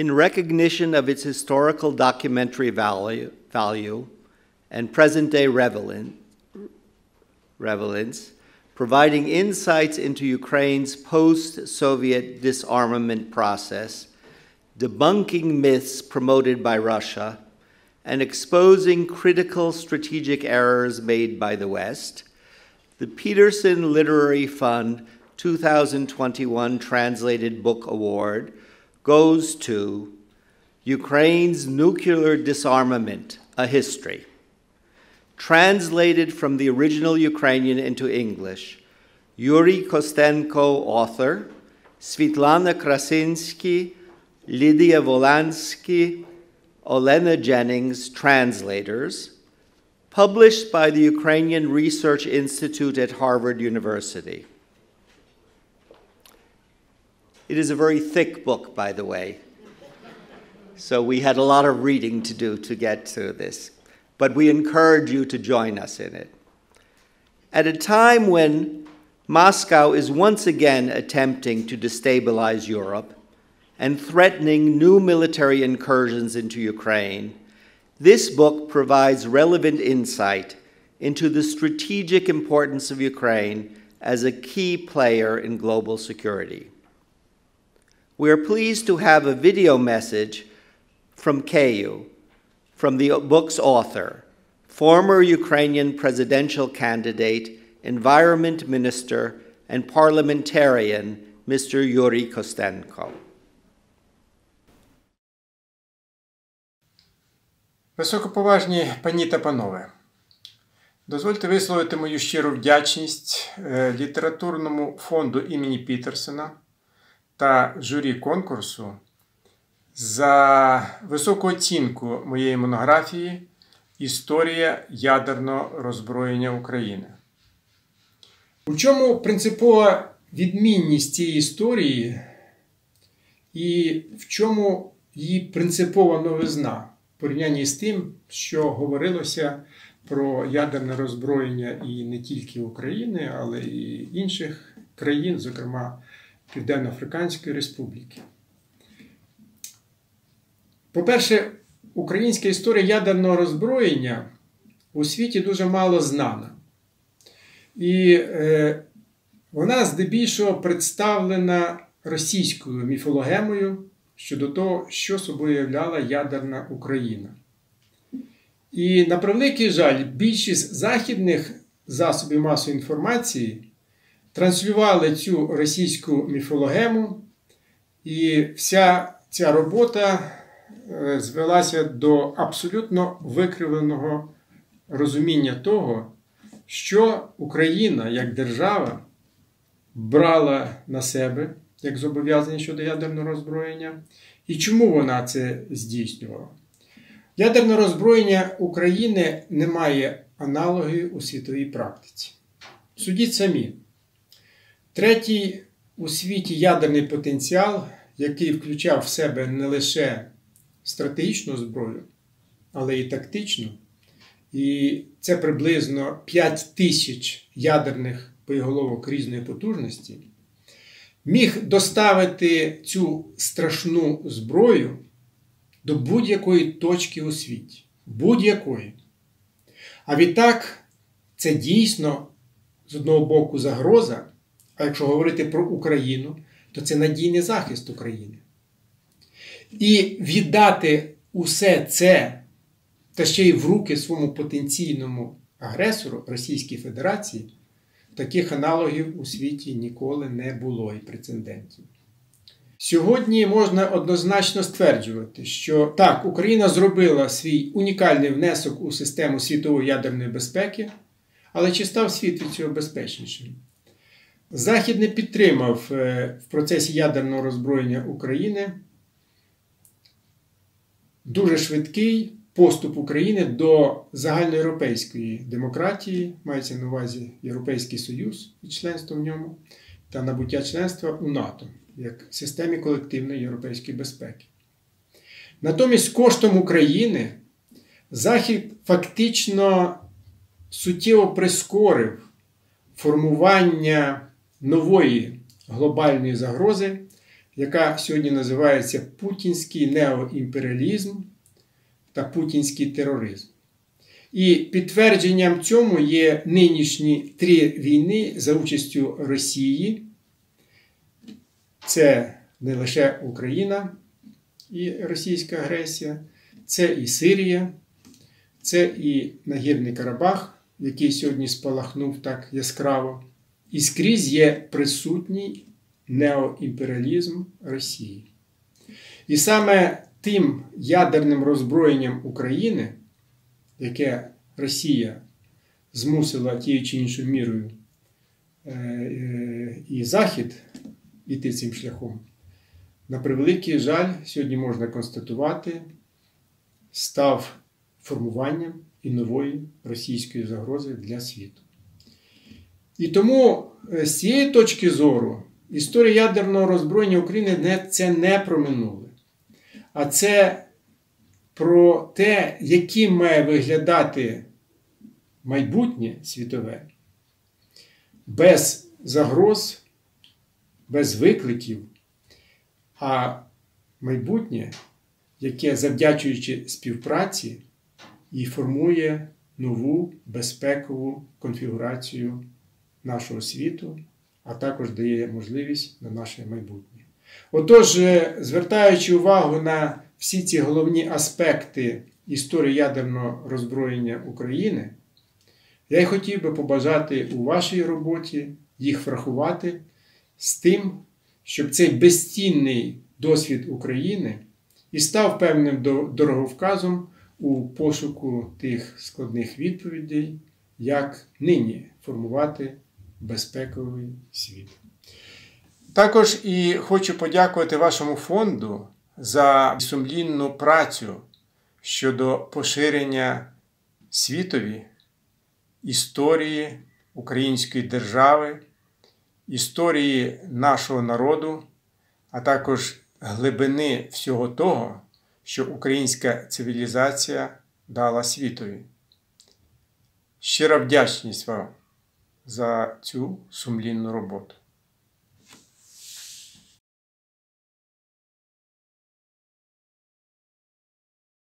in recognition of its historical documentary value, value and present day relevance, providing insights into Ukraine's post Soviet disarmament process, debunking myths promoted by Russia, and exposing critical strategic errors made by the West, the Peterson Literary Fund 2021 Translated Book Award goes to Ukraine's Nuclear Disarmament, a History. Translated from the original Ukrainian into English, Yuri Kostenko, author, Svitlana Krasinsky, Lydia Volansky, Olena Jennings, translators, published by the Ukrainian Research Institute at Harvard University. It is a very thick book, by the way. So we had a lot of reading to do to get to this. But we encourage you to join us in it. At a time when Moscow is once again attempting to destabilize Europe and threatening new military incursions into Ukraine, this book provides relevant insight into the strategic importance of Ukraine as a key player in global security we are pleased to have a video message from Kayu, from the book's author, former Ukrainian presidential candidate, environment minister, and parliamentarian, Mr. Yuri Kostenko. Високоповажні пані та панове, дозвольте висловити мою щиру вдячність літературному фонду імені Пітерсона та журі конкурсу за високу оцінку моєї монографії Історія ядерного роззброєння України. У чому принципова відмінність цієї історії і в чому її принципова новизна в порівнянні з тим, що говорилося про ядерне роззброєння і не тільки України, але й інших країн, зокрема Південно-Африканської Республіки. По-перше, українська історія ядерного роззброєння у світі дуже мало знана. І е, вона здебільшого представлена російською міфологемою щодо того, що собою являла ядерна Україна. І на превеликий жаль, більшість західних засобів масової інформації транслювали цю російську міфологему, і вся ця робота е, звелася до абсолютно викривленого розуміння того, що Україна як держава брала на себе як зобов'язання щодо ядерного роззброєння, і чому вона це здійснювала. Ядерне роззброєння України не має аналогів у світовій практиці. Судіть самі. Третій у світі ядерний потенціал, який включав в себе не лише стратегічну зброю, але й тактичну. І це приблизно 5 тисяч ядерних боєголовок різної потужності, міг доставити цю страшну зброю до будь-якої точки у світі. Будь-якої. А відтак, це дійсно з одного боку загроза. А якщо говорити про Україну, то це надійний захист України. І віддати усе це та ще й в руки своєму потенційному агресору Російській Федерації, таких аналогів у світі ніколи не було і прецедентів. Сьогодні можна однозначно стверджувати, що так, Україна зробила свій унікальний внесок у систему світової ядерної безпеки, але чи став світ від цього безпечнішим? Захід не підтримав е, в процесі ядерного роззброєння України дуже швидкий поступ України до загальноєвропейської демократії, мається на увазі Європейський Союз і членство в ньому, та набуття членства у НАТО як системі колективної європейської безпеки. Натомість коштом України Захід фактично суттєво прискорив формування нової глобальної загрози, яка сьогодні називається Путінський неоімперіалізм та Путінський тероризм. І підтвердженням цьому є нинішні три війни за участю Росії. Це не лише Україна і російська агресія, це і Сирія, це і Нагірний Карабах, який сьогодні спалахнув так яскраво. І скрізь є присутній неоімперіалізм Росії. І саме тим ядерним роззброєнням України, яке Росія змусила тією чи іншою мірою е, е, і Захід іти цим шляхом, на превеликий жаль, сьогодні можна констатувати, став формуванням і нової російської загрози для світу. І тому е, з цієї точки зору історія ядерного роззброєння України це не про минуле, а це про те, яким має виглядати майбутнє світове без загроз, без викликів, а майбутнє, яке, завдячуючи співпраці, і формує нову безпекову конфігурацію нашого світу, а також дає можливість на наше майбутнє. Отож, е, звертаючи увагу на всі ці головні аспекти історії ядерного роззброєння України, я й хотів би побажати у вашій роботі їх врахувати з тим, щоб цей безцінний досвід України і став певним дороговказом у пошуку тих складних відповідей, як нині формувати безпековий світ. Також і хочу подякувати вашому фонду за сумлінну працю щодо поширення світові історії української держави, історії нашого народу, а також глибини всього того, що українська цивілізація дала світові. Щира вдячність вам за цю сумлінну роботу.